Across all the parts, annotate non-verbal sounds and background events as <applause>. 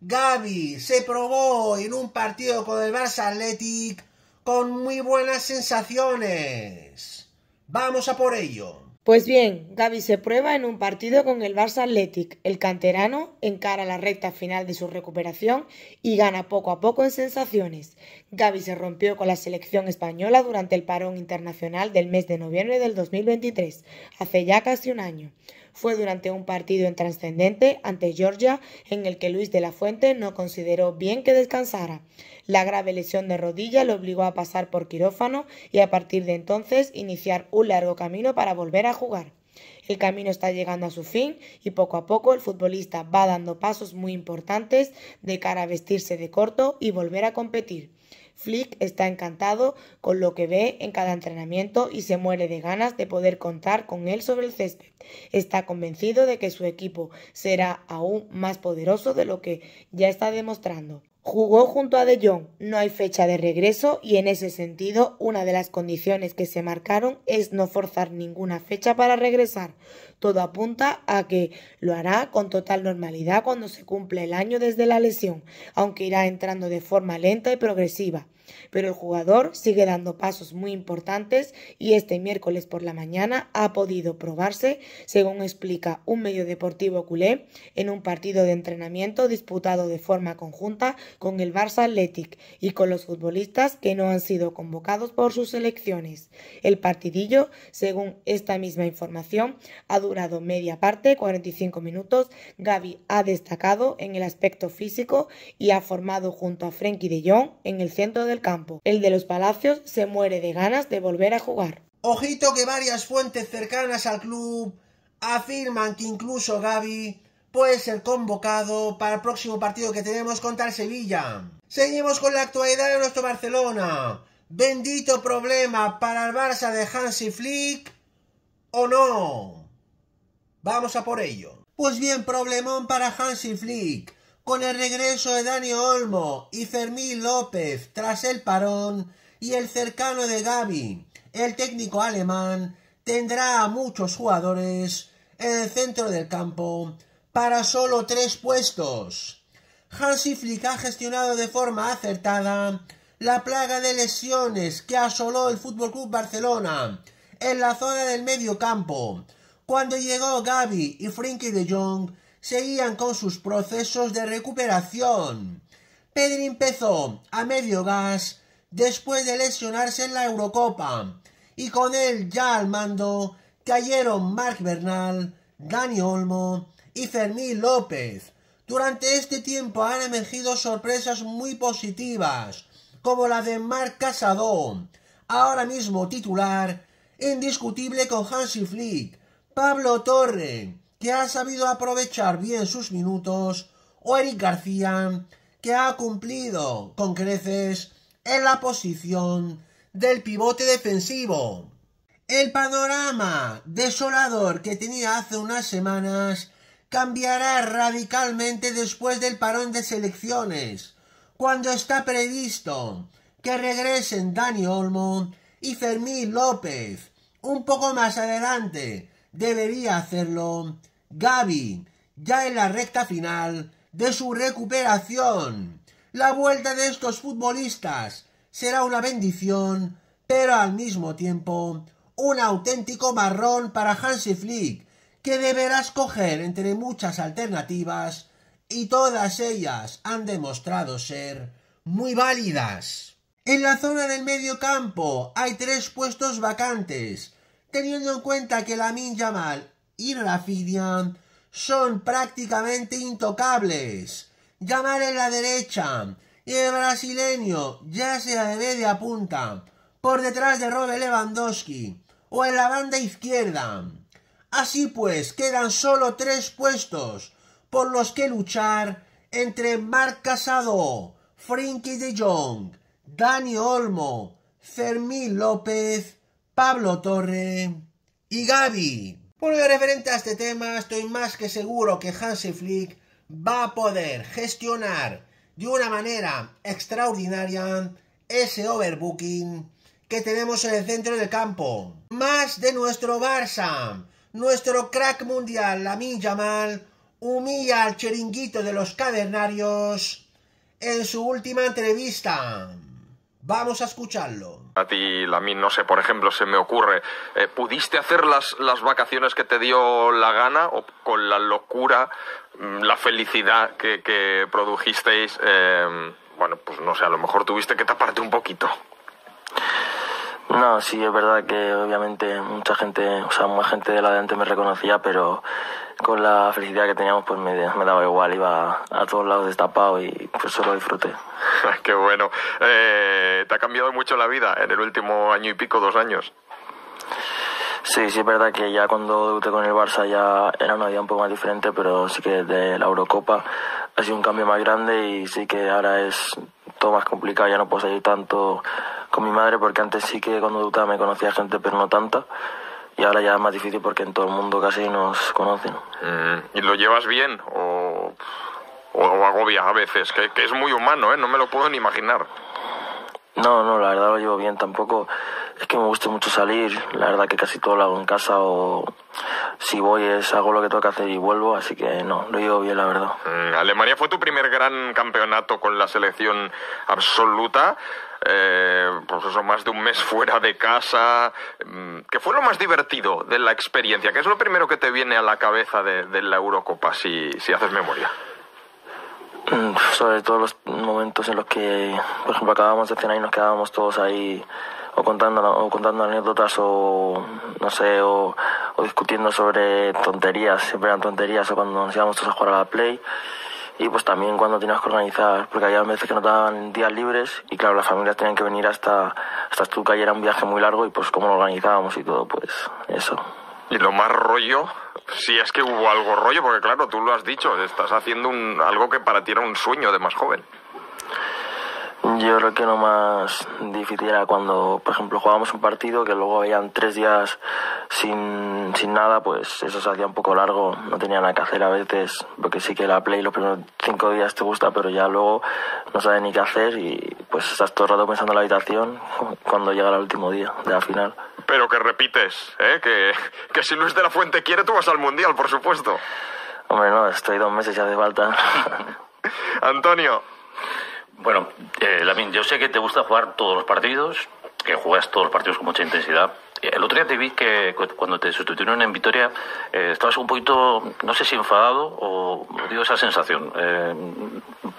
Gaby se probó en un partido con el Barça Athletic con muy buenas sensaciones. Vamos a por ello. Pues bien, Gaby se prueba en un partido con el Barça Athletic. El canterano encara la recta final de su recuperación y gana poco a poco en sensaciones. Gaby se rompió con la selección española durante el parón internacional del mes de noviembre del 2023, hace ya casi un año fue durante un partido en trascendente ante Georgia en el que Luis de la Fuente no consideró bien que descansara. La grave lesión de rodilla lo obligó a pasar por quirófano y a partir de entonces iniciar un largo camino para volver a jugar. El camino está llegando a su fin y poco a poco el futbolista va dando pasos muy importantes de cara a vestirse de corto y volver a competir. Flick está encantado con lo que ve en cada entrenamiento y se muere de ganas de poder contar con él sobre el césped. Está convencido de que su equipo será aún más poderoso de lo que ya está demostrando. Jugó junto a De Jong, no hay fecha de regreso y en ese sentido una de las condiciones que se marcaron es no forzar ninguna fecha para regresar. Todo apunta a que lo hará con total normalidad cuando se cumple el año desde la lesión, aunque irá entrando de forma lenta y progresiva. Pero el jugador sigue dando pasos muy importantes y este miércoles por la mañana ha podido probarse, según explica un medio deportivo culé, en un partido de entrenamiento disputado de forma conjunta con el Barça Athletic y con los futbolistas que no han sido convocados por sus selecciones. El partidillo, según esta misma información, ha durado media parte, 45 minutos. Gaby ha destacado en el aspecto físico y ha formado junto a Frenkie de Jong en el centro campo. El de los Palacios se muere de ganas de volver a jugar. Ojito que varias fuentes cercanas al club afirman que incluso Gaby puede ser convocado para el próximo partido que tenemos contra el Sevilla. Seguimos con la actualidad de nuestro Barcelona. Bendito problema para el Barça de Hansi Flick o no. Vamos a por ello. Pues bien, problemón para Hansi Flick. Con el regreso de Dani Olmo y Fermín López tras el parón y el cercano de Gaby, el técnico alemán tendrá a muchos jugadores en el centro del campo para solo tres puestos. Hansi Flick ha gestionado de forma acertada la plaga de lesiones que asoló el FC Barcelona en la zona del medio campo. Cuando llegó Gaby y Frenkie de Jong seguían con sus procesos de recuperación. Pedri empezó a medio gas después de lesionarse en la Eurocopa y con él ya al mando cayeron Marc Bernal, Dani Olmo y Fermín López. Durante este tiempo han emergido sorpresas muy positivas, como la de Marc Casado, ahora mismo titular, indiscutible con Hansi Flick, Pablo Torre, que ha sabido aprovechar bien sus minutos, o Eric García, que ha cumplido con creces en la posición del pivote defensivo. El panorama desolador que tenía hace unas semanas cambiará radicalmente después del parón de selecciones, cuando está previsto que regresen Dani Olmo y Fermín López. Un poco más adelante debería hacerlo Gaby, ya en la recta final de su recuperación. La vuelta de estos futbolistas será una bendición, pero al mismo tiempo un auténtico marrón para Hansi Flick, que deberá escoger entre muchas alternativas y todas ellas han demostrado ser muy válidas. En la zona del medio campo hay tres puestos vacantes, teniendo en cuenta que Lamin Yamal y Rafinha son prácticamente intocables. Llamar en la derecha y el brasileño ya sea de media punta por detrás de Robert Lewandowski o en la banda izquierda. Así pues, quedan solo tres puestos por los que luchar entre Marc Casado, Frenkie de Jong, Dani Olmo, Fermín López, Pablo Torre y Gaby. Por lo referente a este tema, estoy más que seguro que Hansi Flick va a poder gestionar de una manera extraordinaria ese overbooking que tenemos en el centro del campo. Más de nuestro Barça, nuestro crack mundial, Lamin Yamal, humilla al chiringuito de los cadernarios en su última entrevista. Vamos a escucharlo. A ti, Lamin, no sé, por ejemplo, se me ocurre, eh, ¿pudiste hacer las, las vacaciones que te dio la gana o con la locura, mm, la felicidad que, que produjisteis? Eh, bueno, pues no sé, a lo mejor tuviste que taparte un poquito. No, sí, es verdad que obviamente mucha gente, o sea, más gente de la de antes me reconocía, pero con la felicidad que teníamos pues me, me daba igual, iba a todos lados destapado y pues solo disfruté. <laughs> Qué bueno. Eh, ¿Te ha cambiado mucho la vida en el último año y pico, dos años? Sí, sí es verdad que ya cuando debuté con el Barça ya era una vida un poco más diferente, pero sí que de la Eurocopa ha sido un cambio más grande y sí que ahora es todo más complicado, ya no puedo salir tanto con mi madre porque antes sí que cuando debutaba me conocía gente pero no tanta y ahora ya es más difícil porque en todo el mundo casi nos conocen. Mm, ¿Y lo llevas bien o, o, o agobia a veces? Que, que, es muy humano, ¿eh? No me lo puedo ni imaginar. No, no, la verdad lo llevo bien. Tampoco es que me guste mucho salir. La verdad que casi todo lo hago en casa o si voy es hago lo que tengo que hacer y vuelvo. Así que no, lo llevo bien, la verdad. Mm, Alemania fue tu primer gran campeonato con la selección absoluta. Eh, pues eso, más de un mes fuera de casa. ¿Qué fue lo más divertido de la experiencia? ¿Qué es lo primero que te viene a la cabeza de, de la Eurocopa, si, si haces memoria? Sobre todo los momentos en los que, por ejemplo, acabábamos de cenar y nos quedábamos todos ahí o contando, o contando anécdotas o, no sé, o, o discutiendo sobre tonterías, siempre eran tonterías, o cuando nos íbamos todos a jugar a la Play y pues también cuando teníamos que organizar, porque había veces que nos daban días libres y claro, las familias tenían que venir hasta, hasta Stuttgart y era un viaje muy largo y pues cómo lo organizábamos y todo, pues eso. Y lo más rollo, si es que hubo algo rollo, porque claro, tú lo has dicho, estás haciendo un, algo que para ti era un sueño de más joven. Yo creo que lo más difícil era cuando, por ejemplo, jugábamos un partido que luego habían tres días sin, sin nada, pues eso se hacía un poco largo, no tenía nada que hacer a veces, porque sí que la play los primeros cinco días te gusta, pero ya luego no sabes ni qué hacer y pues estás todo el rato pensando en la habitación cuando llega el último día de la final. Pero que repites, ¿eh? que, que si Luis de la Fuente quiere, tú vas al Mundial, por supuesto. Hombre, no, estoy dos meses y hace falta. <laughs> Antonio. Bueno, eh, Lamin, yo sé que te gusta jugar todos los partidos, que juegas todos los partidos con mucha intensidad. El otro día te vi que cuando te sustituyeron en Vitoria eh, estabas un poquito, no sé si enfadado o digo esa sensación. Eh,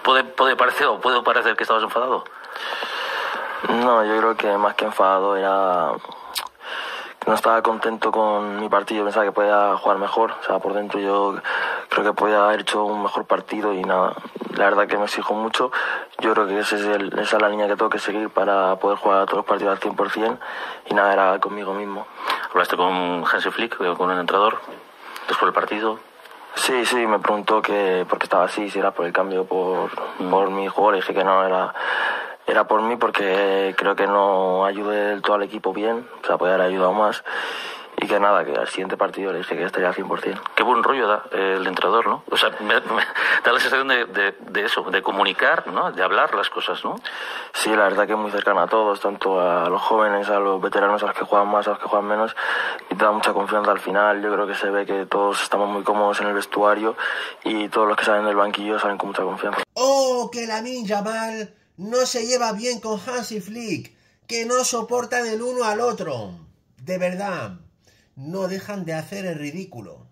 ¿puede, ¿Puede parecer o puede parecer que estabas enfadado? No, yo creo que más que enfadado era no estaba contento con mi partido, pensaba que podía jugar mejor. O sea, por dentro yo creo que podía haber hecho un mejor partido y nada, la verdad que me exijo mucho. Yo creo que ese es el, esa es la línea que tengo que seguir para poder jugar todos los partidos al 100% y nada, era conmigo mismo. ¿Hablaste con Hansi Flick, con el entrenador, después del partido? Sí, sí, me preguntó que por qué estaba así, si era por el cambio por, mm. por mi jugador, y dije que no, era era por mí porque creo que no ayudé del todo al equipo bien, o sea, podía haber ayudado más. Y que nada, que al siguiente partido le dije que estaría al 100%. Qué buen rollo da el entrenador, ¿no? O sea, me, me da la sensación de, de, de, eso, de comunicar, ¿no? De hablar las cosas, ¿no? Sí, la verdad que es muy cercano a todos, tanto a los jóvenes, a los veteranos, a los que juegan más, a los que juegan menos. Y te da mucha confianza al final. Yo creo que se ve que todos estamos muy cómodos en el vestuario y todos los que salen del banquillo salen con mucha confianza. ¡Oh, que la ninja mal! no se lleva bien con Hansi Flick, que no soportan el uno al otro. De verdad, no dejan de hacer el ridículo.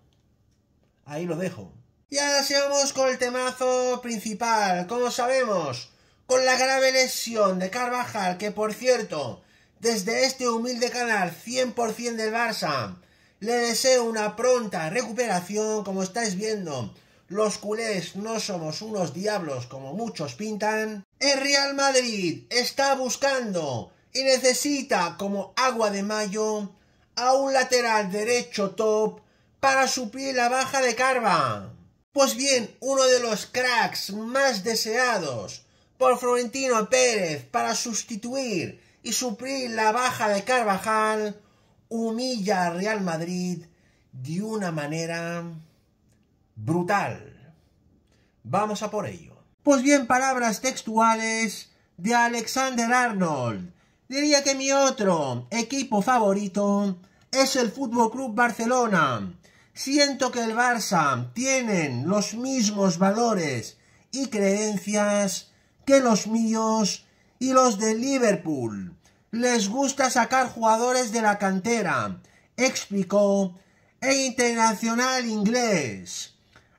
Ahí lo dejo. Y ahora sigamos con el temazo principal. Como sabemos, con la grave lesión de Carvajal, que por cierto, desde este humilde canal 100% del Barça, le deseo una pronta recuperación, como estáis viendo los culés no somos unos diablos como muchos pintan, el Real Madrid está buscando y necesita como agua de mayo a un lateral derecho top para suplir la baja de Carva. Pues bien, uno de los cracks más deseados por Florentino Pérez para sustituir y suplir la baja de Carvajal, humilla a Real Madrid de una manera brutal. Vamos a por ello. Pues bien, palabras textuales de Alexander Arnold. Diría que mi otro equipo favorito es el Fútbol Club Barcelona. Siento que el Barça tienen los mismos valores y creencias que los míos y los de Liverpool. Les gusta sacar jugadores de la cantera, explicó el internacional inglés.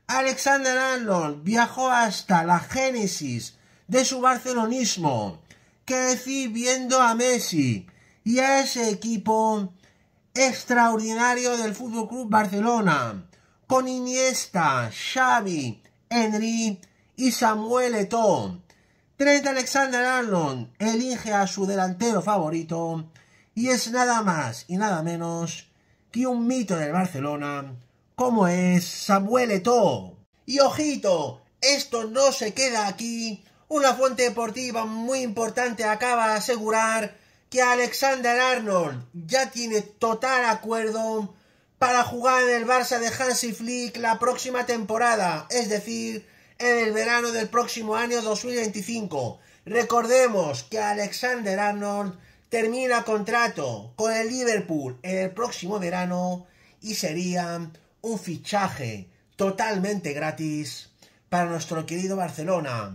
Alexander Arnold viajó hasta la génesis de su barcelonismo, decir viendo a Messi y a ese equipo extraordinario del Fútbol Club Barcelona, con Iniesta, Xavi, Henry y Samuel Eto'o. Trent Alexander Arnold elige a su delantero favorito y es nada más y nada menos que un mito del Barcelona como es Samuel Eto'o. Y ojito, esto no se queda aquí. Una fuente deportiva muy importante acaba de asegurar que Alexander Arnold ya tiene total acuerdo para jugar en el Barça de Hansi Flick la próxima temporada, es decir, en el verano del próximo año 2025. Recordemos que Alexander Arnold termina contrato con el Liverpool en el próximo verano y sería un fichaje totalmente gratis para nuestro querido Barcelona.